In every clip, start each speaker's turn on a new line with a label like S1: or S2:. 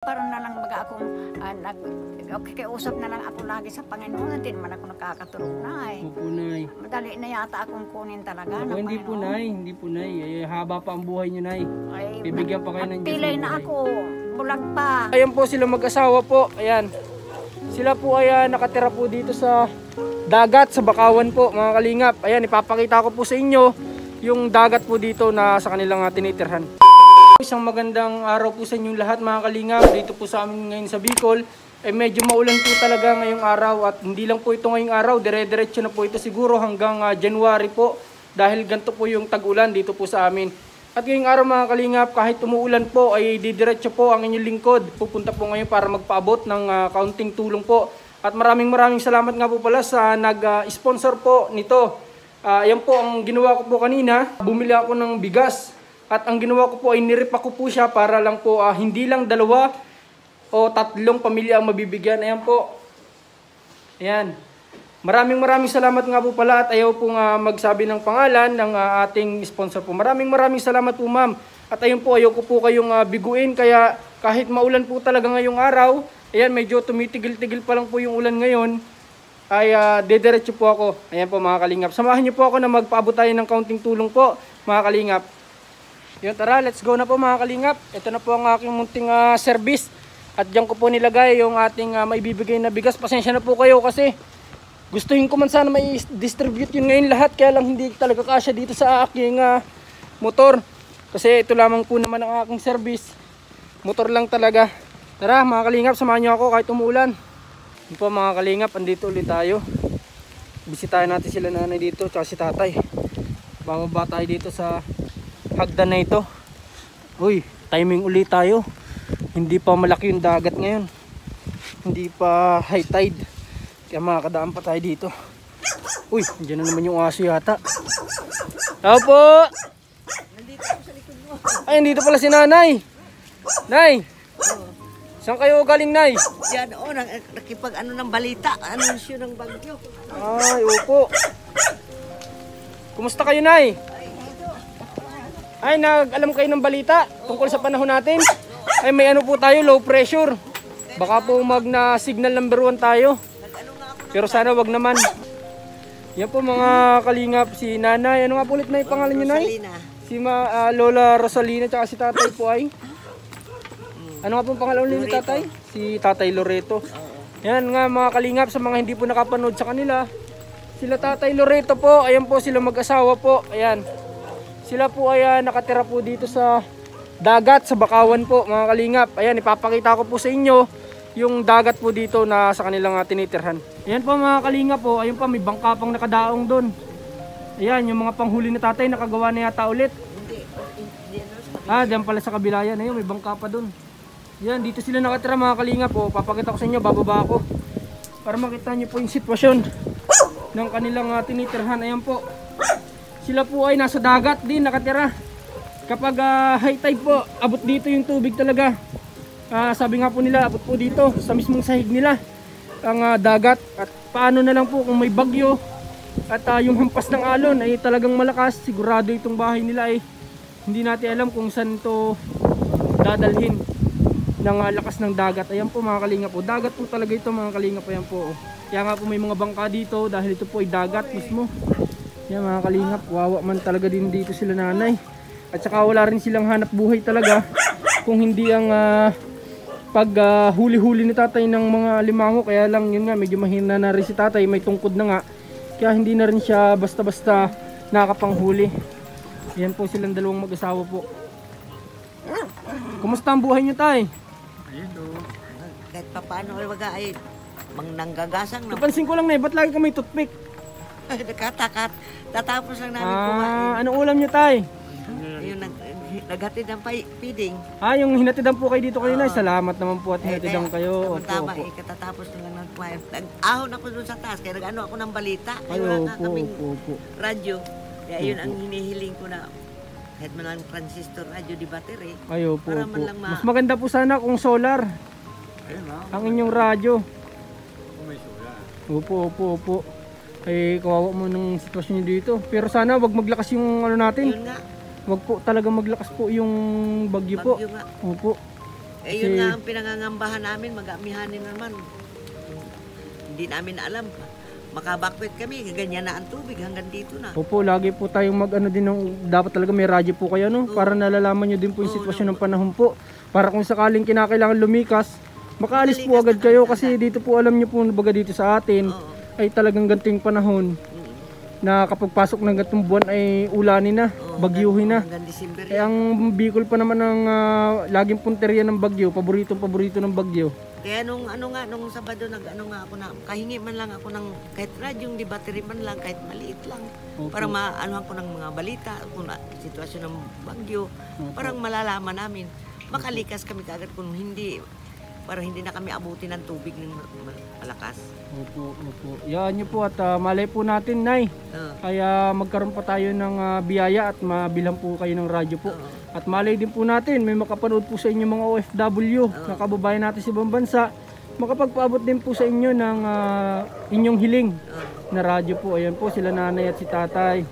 S1: Parang na lang baga akong ah, nag, kikiusap na lang ako lagi sa Panginoon. Hindi naman ako nakakatulog na eh.
S2: Opo, Nay.
S1: Madali na yata akong kunin talaga.
S2: Ako,
S1: ng
S2: hindi po. Nay. Hindi po, Nay. Eh, haba pa ang buhay niyo, Nay.
S1: Ay,
S2: Bibigyan pa kayo ng Diyos
S1: Pilay na ako. Bulag pa.
S2: Ayan po sila mag-asawa po. Ayan. Sila po ay ah, nakatira po dito sa dagat, sa Bakawan po, mga kalingap. Ayan, ipapakita ko po sa inyo yung dagat po dito na sa kanilang uh, tinitirhan. Isang magandang araw po sa inyong lahat mga kalingap. Dito po sa amin ngayon sa Bicol. Eh medyo maulan po talaga ngayong araw at hindi lang po ito ngayong araw. Dire-diretso na po ito siguro hanggang ah, January po. Dahil ganito po yung tag-ulan dito po sa amin. At ngayong araw mga kalingap, kahit umuulan po ay didiretso po ang inyong lingkod. Pupunta po ngayon para magpaabot ng ah, kaunting tulong po. At maraming maraming salamat nga po pala sa nag-sponsor po nito. Ah, yan po ang ginawa ko po kanina. Bumili ako ng bigas. At ang ginawa ko po ay nirip ako po siya para lang po ah, hindi lang dalawa o tatlong pamilya ang mabibigyan. Ayan po. Ayan. Maraming maraming salamat nga po pala at ayaw po nga magsabi ng pangalan ng ah, ating sponsor po. Maraming maraming salamat po ma'am. At ayun po, ayaw ko po kayong ah, biguin kaya kahit maulan po talaga ngayong araw, ayan medyo tumitigil-tigil pa lang po yung ulan ngayon, ay uh, dediretso po ako. Ayan po mga kalingap. Samahan niyo po ako na magpaabot tayo ng kaunting tulong po mga kalingap. Yun, tara, let's go na po mga kalingap. Ito na po ang aking munting ah, service. At diyan ko po nilagay yung ating ah, maibibigay na bigas. Pasensya na po kayo kasi gustuhin ko man sana may distribute yun ngayon lahat. Kaya lang hindi talaga kasya dito sa aking ah, motor. Kasi ito lamang po naman ang aking service. Motor lang talaga. Tara mga kalingap, samahan niyo ako kahit umulan. Yun po mga kalingap, andito ulit tayo. Bisitahin natin sila nanay dito, tsaka si tatay. Bababa tayo dito sa hagdan na ito. Uy, timing ulit tayo. Hindi pa malaki yung dagat ngayon. Hindi pa high tide. Kaya makakadaan pa tayo dito. Uy, dyan na naman yung aso yata. Tao po! Ay, dito pala si nanay. Nay! Saan kayo galing, Nay?
S3: Yan, oh, nak nakipag ano ng balita, anunsyo ng bagyo.
S2: Ay, upo. Kumusta kayo, Nay? Ay, nag-alam kayo ng balita tungkol sa panahon natin. Ay, may ano po tayo, low pressure. Baka po mag na signal number 1 tayo. Pero sana wag naman. Yan po mga kalingap, si Nanay. Ano nga po ulit na yung pangalan niyo, Nay? Si Ma, ah, Lola Rosalina tsaka si Tatay po ay. Ano nga po ang pangalan ulit ni Tatay? Si Tatay Loreto. Yan nga mga kalingap sa mga hindi po nakapanood sa kanila. Sila Tatay Loreto po, ayan po sila mag-asawa po. Ayan. Sila po ay ah, nakatira po dito sa dagat, sa Bakawan po mga kalingap. Ayan, ipapakita ko po sa inyo yung dagat po dito na sa kanilang uh, tinitirhan. Ayan po mga kalingap po, ayun pa may bangka pang nakadaong doon. Ayan, yung mga panghuli na tatay nakagawa na yata ulit. Ah, diyan pala sa kabila yan. Ayun, may bangka pa doon. Yan, dito sila nakatira mga kalinga po. Papakita ko sa inyo, bababa ako. Para makita niyo po yung sitwasyon ng kanilang uh, tinitirhan. Ayan po. Sila po ay nasa dagat din nakatira. Kapag ah, high tide po, abot dito yung tubig talaga. Ah, sabi nga po nila, abot po dito sa mismong sahig nila ang ah, dagat. At paano na lang po kung may bagyo at ah, yung hampas ng alon ay talagang malakas. Sigurado itong bahay nila ay hindi natin alam kung saan to dadalhin ng ah, lakas ng dagat. Ayan po mga kalinga po. Dagat po talaga ito mga kalinga po. Ayan po. Kaya nga po may mga bangka dito dahil ito po ay dagat mismo. Yan mga kalingap. Wawa man talaga din dito sila nanay. At saka wala rin silang hanap buhay talaga kung hindi ang ah, pag ah, huli-huli ni tatay ng mga limango. Kaya lang yun nga medyo mahina na rin si tatay. May tungkod na nga. Kaya hindi na rin siya basta-basta nakapanghuli. Yan po silang dalawang mag-asawa po. Kumusta ang buhay niyo tay?
S3: kahit pa paano, waga ay, mang nanggagasang na,
S2: Napansin ko lang na, ba't lagi ka may toothpick?
S3: nakatakat. Tatapos lang namin kumain.
S2: Ah, anong ulam niyo tay?
S3: Yung nag, naghatid ng pai- feeding.
S2: Ah, yung hinatidan po kayo dito kanina.
S3: Oo.
S2: Salamat naman po at
S3: Eh,
S2: hinatidan
S3: kaya,
S2: kayo. Opo,
S3: Tama,
S2: opo.
S3: eh, katatapos na lang ng kumain. Nag-ahon ako dun sa taas, kaya nag-ano ako ng balita. Ay,
S2: Ay,
S3: wala nga
S2: opo, opo, opo.
S3: radyo. Kaya yun ang hinihiling ko na kahit man lang transistor radio di battery.
S2: Ay, opo,
S3: Para
S2: opo.
S3: man lang ma-
S2: Mas maganda po sana kung solar. Ang inyong radyo. Opo, opo, opo. Eh, kawawa mo ng sitwasyon niyo dito. Pero sana wag maglakas yung ano natin.
S3: Yun nga,
S2: Wag po talaga maglakas po yung bagyo po.
S3: bagyo nga.
S2: Opo.
S3: Eh, yun
S2: Kasi-
S3: nga ang pinangangambahan namin, mag-amihanin naman. Hindi namin alam. Makabakwit kami, ganyan na ang tubig, hanggang dito na.
S2: Opo, lagi po tayong mag ano din ng dapat talaga may radyo po kayo no para nalalaman niyo din po yung
S3: Oo,
S2: sitwasyon ng panahon po. Para kung sakaling kinakailangan lumikas, makaalis po agad kayo kasi dito po alam niyo po baga dito sa atin
S3: Oo.
S2: Ay talagang ganting panahon na kapag pasok ng gantong buwan ay ulanin na,
S3: Oo,
S2: bagyuhin na.
S3: Hanggang December
S2: Eh
S3: yan.
S2: ang Bicol pa naman ang ah, laging punteriya ng bagyo, paboritong paborito ng bagyo.
S3: Kaya nung ano nga, nung Sabado, nag ano nga ako na, kahingi man lang ako ng, kahit radyong di battery man lang, kahit maliit lang.
S2: Opo.
S3: Para maanuhan ko ng mga balita, kung na, sitwasyon ng bagyo, parang malalaman namin. Makalikas kami kagad kung hindi, para hindi na kami abutin ng tubig ng mal- malakas.
S2: Opo, opo. Yan niyo po at ah, malay po natin, Nay.
S3: Oo.
S2: Kaya magkaroon pa tayo ng ah, biyaya at mabilang po kayo ng radyo po.
S3: Oo.
S2: At malay din po natin, may makapanood po sa inyo mga OFW na kababayan natin sa ibang bansa. Makapagpaabot din po sa inyo ng ah, inyong hiling na radyo po. Ayan po sila nanay at si tatay.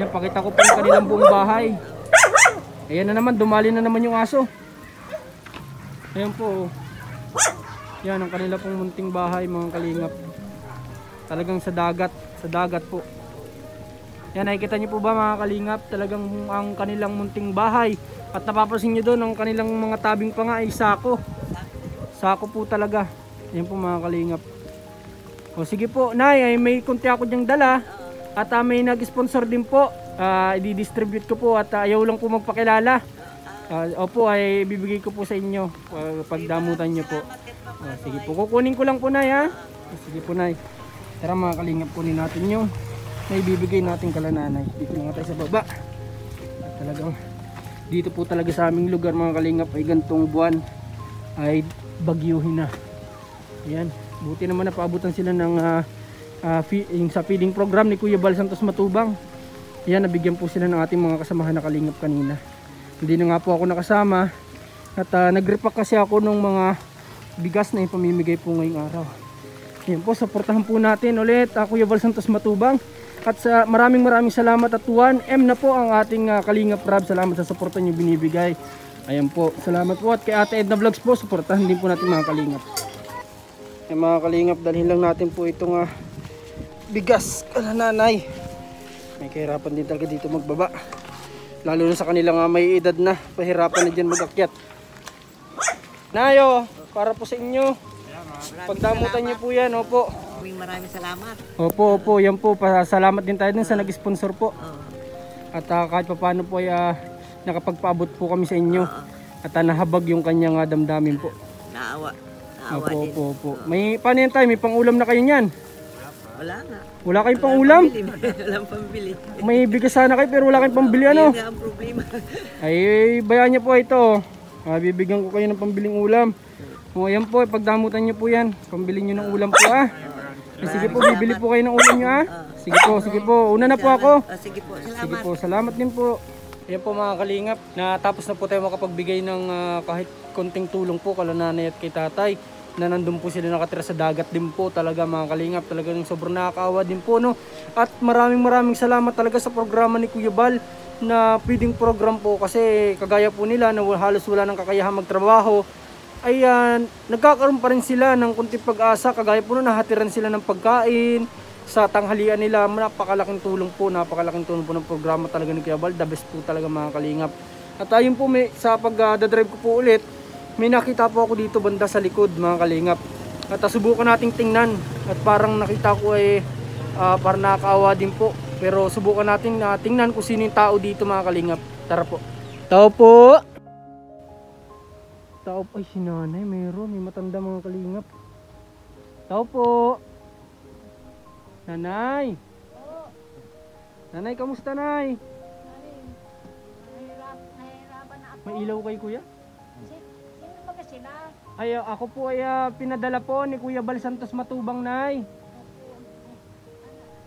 S2: Yan, pakita ko po yung kanilang buong bahay. Ayan na naman, dumali na naman yung aso. Ayan po. oh. Yan ang kanila pong munting bahay mga kalingap. Talagang sa dagat, sa dagat po. Yan, nakikita niyo po ba mga kalingap? Talagang ang kanilang munting bahay. At napapansin niyo doon, ang kanilang mga tabing pa nga ay sako. Sako po talaga. Yan po mga kalingap. O sige po, Nay, ay may kunti ako diyang dala. At ah, may nag-sponsor din po. Ah, i-distribute ko po at ah, ayaw lang po magpakilala. Ah, opo, ay bibigay ko po sa inyo. ah, pagdamutan niyo po. Ah, sige po, kukunin ko lang po, Nay, ha? Sige po, Nay. Tara mga kalingap, kunin natin yung may bibigay natin kala nanay. Dito nga tayo sa baba. Talagang dito po talaga sa aming lugar mga kalingap ay gantong buwan ay bagyuhin na. Ayan. Buti naman napaabutan sila ng ah, fi- yung sa feeding program ni Kuya Bal Santos Matubang. Ayan, nabigyan po sila ng ating mga kasamahan na kalingap kanina. Hindi na nga po ako nakasama. At uh, nag-repack kasi ako ng mga bigas na ipamimigay po ngayong araw. Ayan po, supportahan po natin ulit uh, Kuya Val Santos Matubang. At sa maraming maraming salamat at 1M na po ang ating uh, Kalingap Rab. Salamat sa suporta niyo binibigay. Ayan po, salamat po. At kay Ate Edna Vlogs po, supportahan din po natin mga Kalingap. Ayan mga Kalingap, dalhin lang natin po itong uh, bigas kala nanay. May kahirapan din talaga dito magbaba. Lalo na sa kanila nga may edad na, pahirapan na dyan mag-akyat. Nayo, para po sa inyo. Pagdamutan niyo po yan, opo.
S3: Maraming salamat.
S2: Opo, opo, yan po. Pasalamat din tayo dun sa nag-sponsor po.
S3: Oo.
S2: At ah, kahit pa paano po ay ah, nakapagpaabot po kami sa inyo. At ah, nahabag yung kanyang ah, damdamin po.
S3: Naawa. Naawa
S2: Opo,
S3: din.
S2: opo, opo. May, paano yan tayo? May pangulam na kayo niyan?
S3: Wala nga.
S2: Wala kayong pangulam?
S3: Pambili. Walang pambili.
S2: May bigas sana kayo pero wala kayong pambili ano?
S3: Nga ang problema.
S2: Ay, bayan niyo po ito. Ah, bibigyan ko kayo ng pambiling ulam. O, yan po, pagdamutan niyo po yan. Pambili niyo ng ulam po ah. Eh, sige po, bibili po kayo ng ulam niyo ah. Sige po, sige po. Una na po ako.
S3: Ah, sige po,
S2: Sige
S3: salamat.
S2: po, salamat din po. Yan po mga kalingap, natapos na po tayo makapagbigay ng ah, kahit konting tulong po kala nanay at kay tatay na nandun po sila nakatira sa dagat din po. Talaga mga kalingap talaga ng sobrang nakakaawa din po no? At maraming maraming salamat talaga sa programa ni Kuya Bal na feeding program po. Kasi kagaya po nila na halos wala nang kakayahan magtrabaho ay ah, nagkakaroon pa rin sila ng kunting pag-asa. Kagaya po no nahatiran sila ng pagkain sa tanghalian nila. Napakalaking tulong po napakalaking tulong po ng programa talaga ni Kuya Bal. The best po talaga mga kalingap. At ayun po may, sa pag-drive ko po ulit may nakita po ako dito banda sa likod mga kalingap. At ah, subukan nating tingnan. At parang nakita ko ay ah, parang nakakaawa din po. Pero subukan nating na tingnan kung sino yung tao dito mga kalingap. Tara po. Tao po! Tao po. Ay si nanay. Meron. May matanda mga kalingap. Tao po! Nanay! Nanay kamusta nay?
S1: Nahirap, nahirapan na ako.
S2: may ilaw kay kuya
S1: sila?
S2: Ay, ako po ay ah, pinadala po ni Kuya Bal Santos Matubang Nay.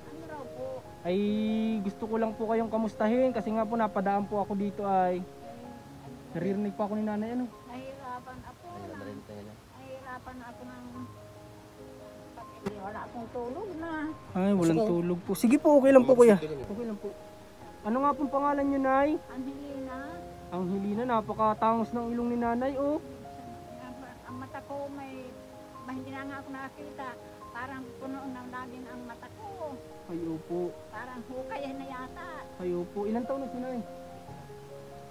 S1: Ano raw po?
S2: Ay, gusto ko lang po kayong kamustahin kasi nga po napadaan po ako dito ay naririnig pa ako ni nanay ano.
S1: Nahirapan ako. Nahirapan ako ng... Hindi wala akong tulog na.
S2: Ay, walang tulog po. Sige po, okay lang po kuya. Okay lang po. Ano nga pong pangalan niyo, Nay?
S1: Angelina.
S2: Ang Helena, napakatangos ng ilong ni nanay, oh.
S1: Ba hindi na nga ako nakakita. Parang puno ng laging ang mata ko.
S2: Ay, opo.
S1: Parang hukay na yata.
S2: Ay, opo. Ilan taon na si nanay?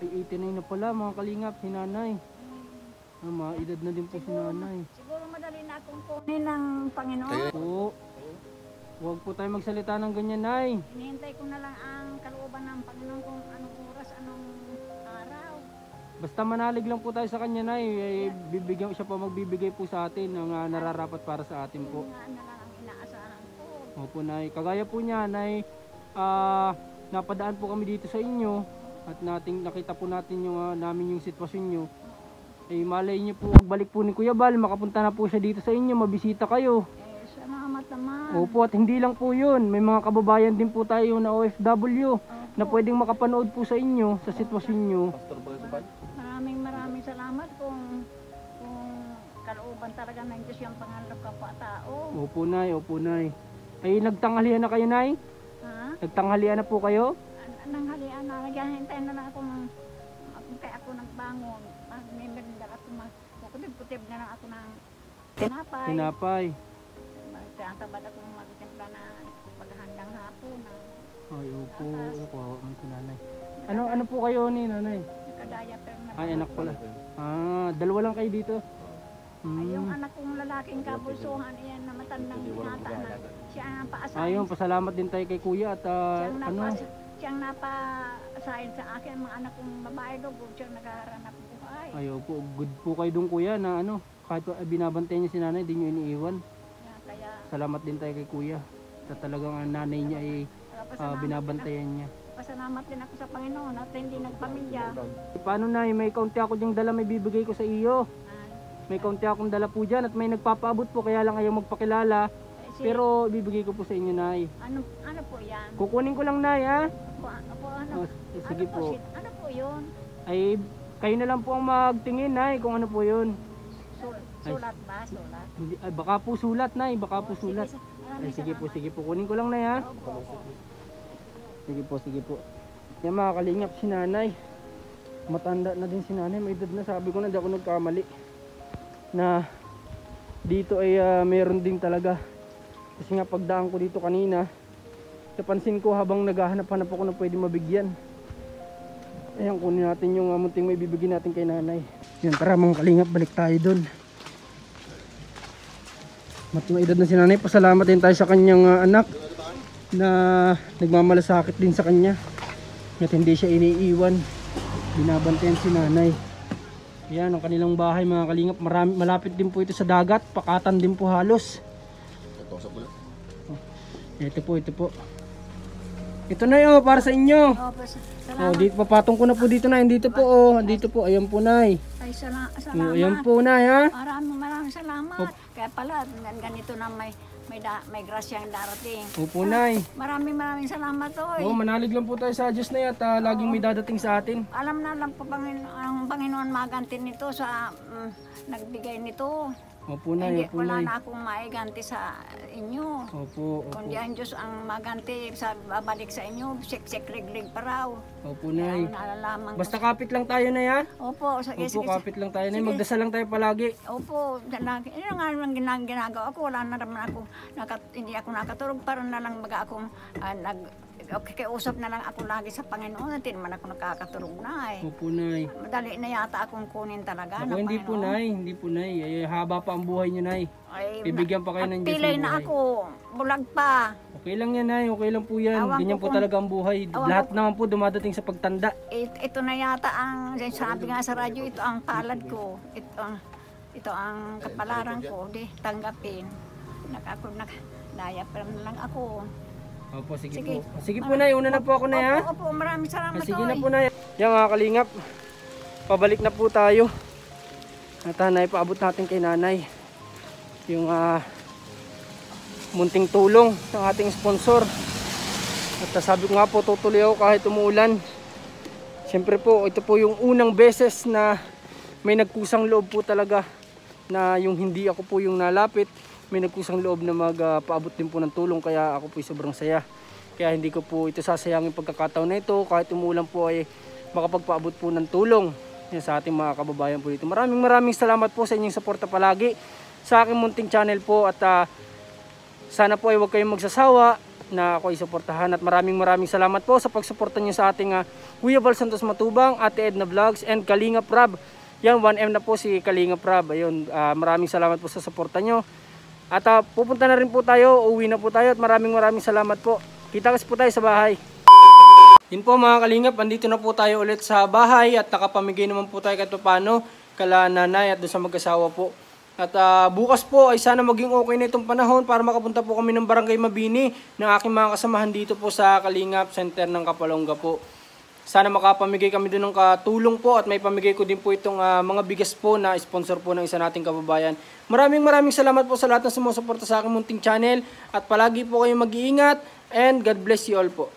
S2: Ay, 89 na pala mga kalingap, si nanay. Ah, mga edad na din po si nanay.
S1: Siguro madali na akong kunin ng Panginoon.
S2: Po. Huwag po tayo magsalita ng ganyan, nay.
S1: Hinihintay ko na lang ang kalooban ng Panginoon kung araw.
S2: Basta manalig lang po tayo sa kanya, nay. Eh, bibigyan, siya pa magbibigay po sa atin ng ah, nararapat para sa atin po.
S1: Nga na lang ang inaasahan ko.
S2: Opo, nay. Kagaya po niya, nay. Ah, napadaan po kami dito sa inyo at nating nakita po natin yung ah, namin yung sitwasyon nyo. Eh, malay niyo po, balik po ni Kuya Bal, makapunta na po siya dito sa inyo, mabisita kayo.
S1: Eh, salamat naman.
S2: Opo, at hindi lang po yun. May mga kababayan din po tayo na OFW na pwedeng makapanood po sa inyo, sa sitwasyon.
S1: Maraming maraming salamat kung kung kalooban talaga ng Diyos yung pangalap kapwa-tao.
S2: Opo, nay. Opo, nay. Ay, nagtanghalian na kayo, nay?
S1: Ha?
S2: Nagtanghalian na po kayo?
S1: An- Nang halian na, naghihintay na lang ako ng kaya ako nagbangon. Pag may merinda ako, magkutib-kutib na lang ako ng tinapay.
S2: Tinapay.
S1: Magtatabad ako ng magtimpla na paghandang hapon na
S2: Ay, opo. Opo, may si nanay. Ano, ano po kayo ni nanay?
S1: nakadaya pero na
S2: Ay, anak pala. Ah, dalawa lang kayo dito.
S1: Ay, yung
S2: Hmm.
S1: anak kong lalaking kabulsuhan, iyan na matandang binata na. Siya ang paasahin.
S2: Ayun, pasalamat din tayo kay kuya at ah,
S1: siyang,
S2: ano,
S1: siyang napaasahin sa akin, mga anak kong babae doon, siyang naghahanap buhay.
S2: ay opo, good po kayo dong kuya na ano, kahit ah, binabantay niya si nanay, di niyo iniiwan.
S1: Kaya, kaya
S2: Salamat din tayo kay kuya. Sa talagang ang nanay niya ay ah,
S1: pasalamat,
S2: binabantayan niya.
S1: Pasalamat din ako sa Panginoon at hindi nagpamilya.
S2: Paano na, may kaunti ako diyang dala may bibigay ko sa iyo.
S1: Ah,
S2: May kaunti akong dala po dyan at may nagpapaabot po kaya lang ayaw magpakilala.
S1: eh, si,
S2: Pero bibigay ko po sa inyo, Nay.
S1: ano, ano po yan?
S2: Kukunin ko lang, Nay, ha?
S1: Po, ano po, ano,
S2: Oh, eh, sige
S1: ano
S2: po.
S1: si- ano po yun?
S2: Ay, kayo na lang po ang magtingin, Nay, kung ano po yun.
S1: Sul, sulat ba? Sulat?
S2: Hindi, ay, baka po sulat, Nay, baka po sulat.
S1: Sige,
S2: Ay, sige po, sige po. Kunin ko lang, Nay, ha?
S1: Opo, opo.
S2: Sige po, sige po. Yan mga kalingap si nanay. Matanda na din si nanay. May edad na sabi ko na di ako nagkamali. Na dito ay ah, meron din talaga. Kasi nga pagdaan ko dito kanina, napansin ko habang naghahanap-hanap ako na pwede mabigyan. Ayan, kunin natin yung uh, munting may bibigyan natin kay nanay. Yan, tara mga kalingap, balik tayo dun. Mat may edad na si nanay. Pasalamat din tayo sa kanyang ah, anak na nagmamalasakit din sa kanya. At hindi siya iniiwan. Binabantayan si nanay. Yan ang kanilang bahay mga kalingap. Marami, malapit din po ito sa dagat. Pakatan din po halos. Oh, ito po ito po. Ito na yun para sa inyo.
S1: Opo, sa-
S2: oh,
S1: salamat.
S2: dito papatong ko na po dito na dito po oh. Dito po. Ayan po nay.
S1: Ay,
S2: oh,
S1: salamat.
S2: ayan po nay ha?
S1: Maraming maraming salamat. Kaya pala, gan- ganito na may may da, may grasyang darating.
S2: opo nay
S1: Maraming maraming salamat oy.
S2: oh, manalig lang po tayo sa Diyos na yan at ah, laging may dadating sa atin
S1: Alam na lang po Panginoon, ang Panginoon maganti nito sa mm, nagbigay nito.
S2: Opo nay
S1: Hindi,
S2: opo
S1: wala
S2: nay
S1: na akong maiganti sa inyo.
S2: opo opo
S1: Kundi ang Diyos ang maganti sa babalik sa inyo, siksik liglig pa raw.
S2: opo
S1: nalalaman ko.
S2: Basta kapit lang tayo na yan.
S1: Opo, sige,
S2: Opo,
S1: sige.
S2: kapit lang tayo na.
S1: Sige.
S2: Magdasal lang tayo palagi.
S1: Opo, lagi. Yun nga naman ginag ginagawa ko. Wala na naman ako, nakat, hindi ako nakatulog. Para na lang baga akong ah, nag, okay, usap na lang ako lagi sa Panginoon. Hindi naman ako nakakatulog na eh.
S2: Opo, Nay.
S1: Madali na yata akong kunin talaga.
S2: Ako
S1: ng
S2: hindi po,
S1: Panginoon.
S2: Nay. Hindi po, Nay. Ay, haba pa ang buhay niyo, Nay.
S1: Ay,
S2: Bibigyan pa kayo ng Diyos
S1: pilay
S2: ng
S1: na
S2: buhay.
S1: ako. Bulag pa.
S2: Okay lang yan, Nay. Okay lang po yan.
S1: Awan
S2: Ganyan po
S1: kung-
S2: talaga ang buhay.
S1: Awan
S2: Lahat
S1: ko-
S2: naman po dumadating sa pagtanda.
S1: It, ito na yata ang, sabi nga sa radyo, ito ang palad ko. Ito ang, ito ang kapalaran ko. Di, tanggapin. Nak ako, nak, daya pa na lang ako.
S2: Opo, sige,
S1: Sige.
S2: po. Sige po, Nay. Una na po ako, Nay, ha?
S1: Opo, opo, maraming salamat.
S2: Ah, sige na
S1: oy.
S2: po, Nay. Yan, mga kalingap. Pabalik na po tayo. At ah, Nay, paabot natin kay Nanay. Yung ah, munting tulong ng ating sponsor. At ah, sabi ko nga po, tutuloy ako kahit umuulan. Siyempre po, ito po yung unang beses na may nagkusang loob po talaga na yung hindi ako po yung nalapit. May nagkusang loob na magpaabot din po ng tulong kaya ako po sobrang saya. Kaya hindi ko po ito sasayangin pagkakataon na ito kahit umuulan po ay makapagpaabot po ng tulong sa ating mga kababayan po dito. Maraming maraming salamat po sa inyong suporta palagi sa aking munting channel po at ah, sana po ay huwag kayong magsasawa na ako isuportahan at maraming maraming salamat po sa pagsuporta niyo sa ating ah, Kuya Val Santos Matubang, Ate Edna Vlogs and Kalinga Prab. Yan 1M na po si Kalinga Prab. Ayun, ah, maraming salamat po sa suporta niyo. At ah, pupunta na rin po tayo, uwi na po tayo at maraming maraming salamat po. Kita kasi po tayo sa bahay. Yun po mga kalingap, andito na po tayo ulit sa bahay at nakapamigay naman po tayo kahit paano kala nanay at doon sa mag-asawa po. At ah, bukas po ay sana maging okay na itong panahon para makapunta po kami ng Barangay Mabini ng aking mga kasamahan dito po sa Kalingap Center ng Kapalongga po. Sana makapamigay kami doon ng katulong po at may pamigay ko din po itong ah, mga bigas po na sponsor po ng isa nating kababayan. Maraming maraming salamat po sa lahat ng sumusuporta sa aking munting channel at palagi po kayong mag-iingat and God bless you all po.